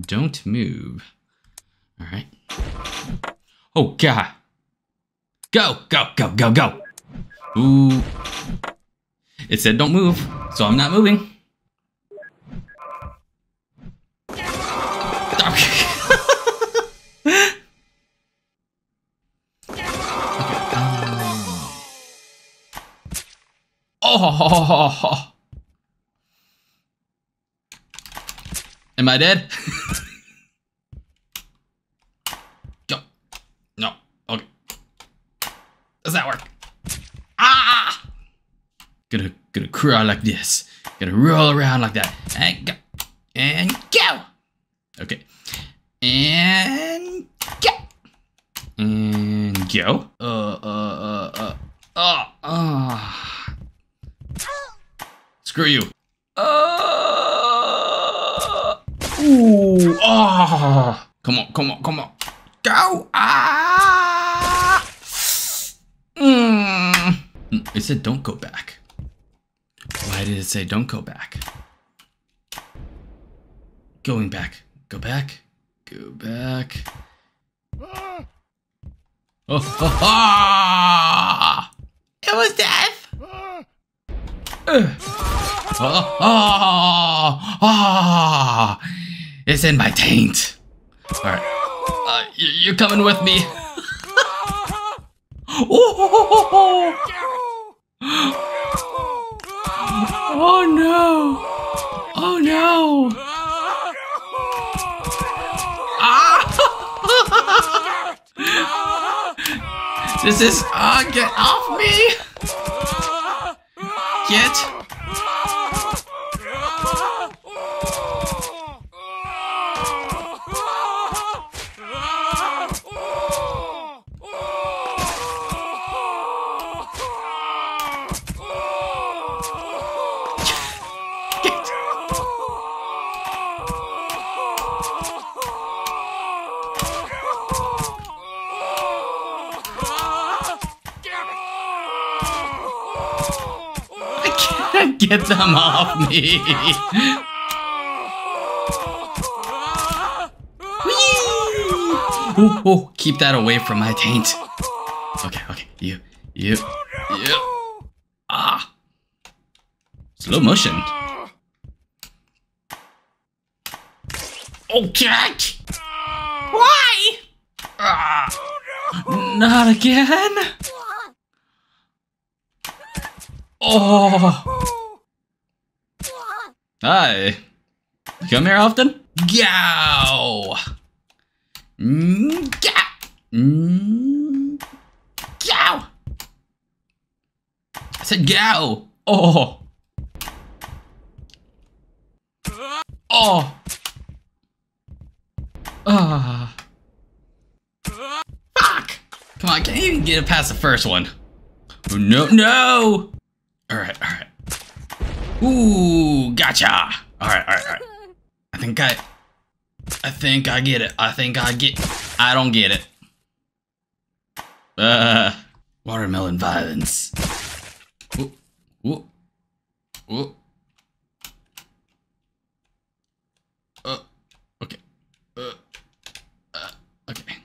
don't move. All right. Oh god. Go, go, go, go, go. Ooh. It said don't move, so I'm not moving. Um. Oh. Am I dead? Go. No. Okay. Does that work? Ah! Gonna gonna crawl like this. Gonna roll around like that. And go. And go. Okay. And go. And go. Uh uh uh uh uh uh. Screw you. Uh, ooh, ah. Come on, come on, come on. Go. Ah. Mm. It said don't go back. Why did it say don't go back? Going back. Go back. Go back. Oh. It was death. Uh. Oh, oh, oh, it's in my taint. All right, uh, you're coming with me. oh, oh no! Oh no! Ah! this is uh, get off me! Get Get them off me! Ooh, ooh, keep that away from my taint. Okay, okay, you, you, you. Ah! Slow motion. Okay! Why? Ah! Not again! Oh! Hi. You come here often? Gow! Mm, gow! Mm! I said gow! Oh! Oh! Ah! Fuck! Come on, I can't even get it past the first one. Oh, no, no! Alright, alright. Ooh, gotcha. All right, all right, all right. I think I, I think I get it. I think I get, I don't get it. Uh, watermelon violence. Ooh, ooh, ooh. Uh, okay. Uh, uh, okay.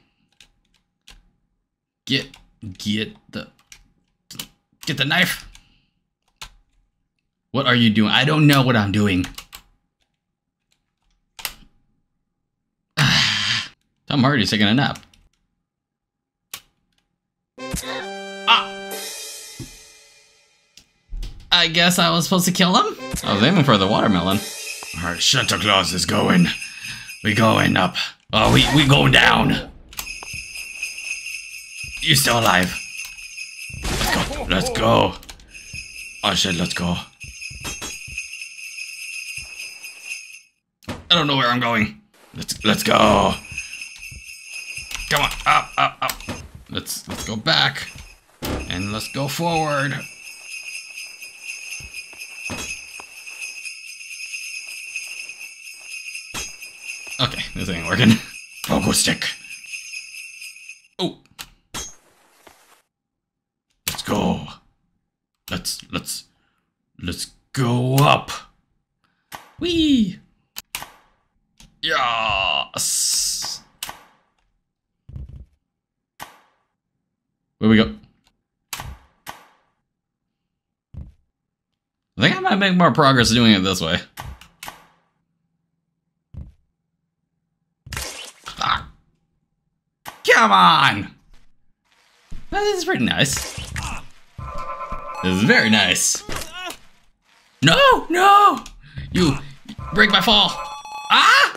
Get, get the, get the knife. What are you doing? I don't know what I'm doing. Tom Hardy's taking a nap. Ah! I guess I was supposed to kill him? I was aiming for the watermelon. Alright, Santa Claus is going. We going up. Oh, we, we going down. You still alive. Let's go. Let's go. I said let's go. I don't know where I'm going. Let's let's go. Come on, up, up, up. Let's let's go back. And let's go forward. Okay, this ain't working. Oh, Pogo stick. Oh. Let's go. Let's let's let's go up. Whee! Boss. Where we go? I think I might make more progress doing it this way. Ah. Come on! This is pretty nice. This is very nice. No, no! You break my fall. Ah!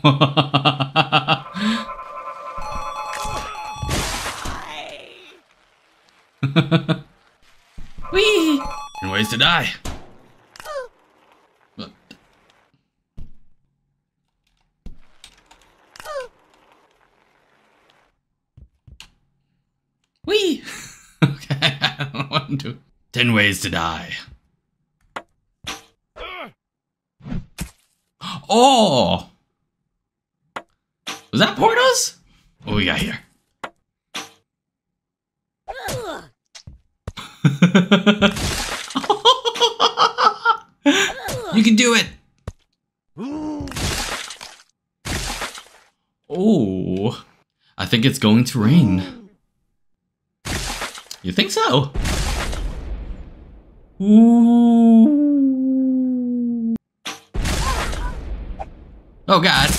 Wee! And ways to die. What? Wee! okay, I don't want to. Ten ways to die. Oh! Was that Portos? What we got here? you can do it! Oh, I think it's going to rain. You think so? Ooh. Oh god.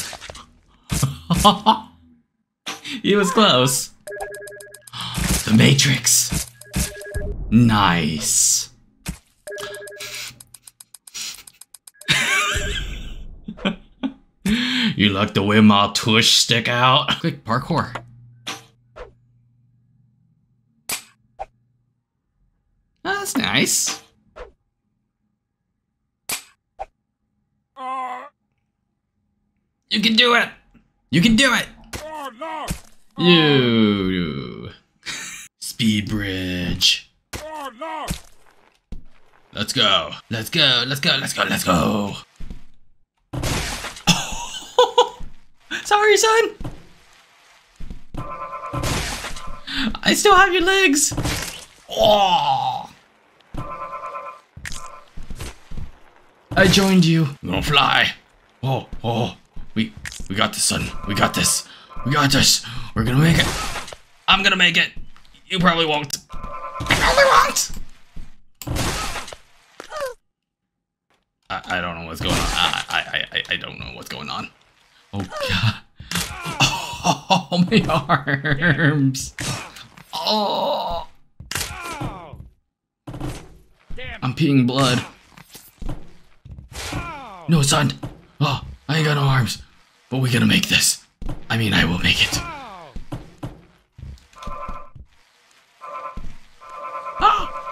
he was close. The Matrix. Nice. you like the way my tush stick out? Quick parkour. Oh, that's nice. You can do it. You can do it. You. Speed bridge. Let's go. Let's go. Let's go. Let's go. Let's go. Sorry, son. I still have your legs. Oh. I joined you. I'm gonna fly. Oh, oh. We we got this, son. We got this. We got this. We're gonna make it. I'm gonna make it. You probably won't. I probably won't. I, I don't know what's going on. I, I I I don't know what's going on. Oh god. Oh my arms. Oh. I'm peeing blood. No, son. Oh, I ain't got no arms. But we're gonna make this. I mean, I will make it. Ah!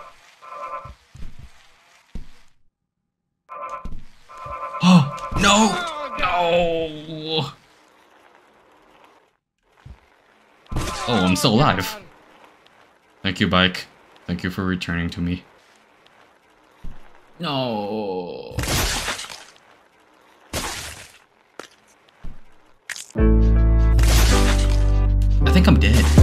Oh, no! No! Oh, I'm still alive. Thank you, bike. Thank you for returning to me. No. Think I'm dead.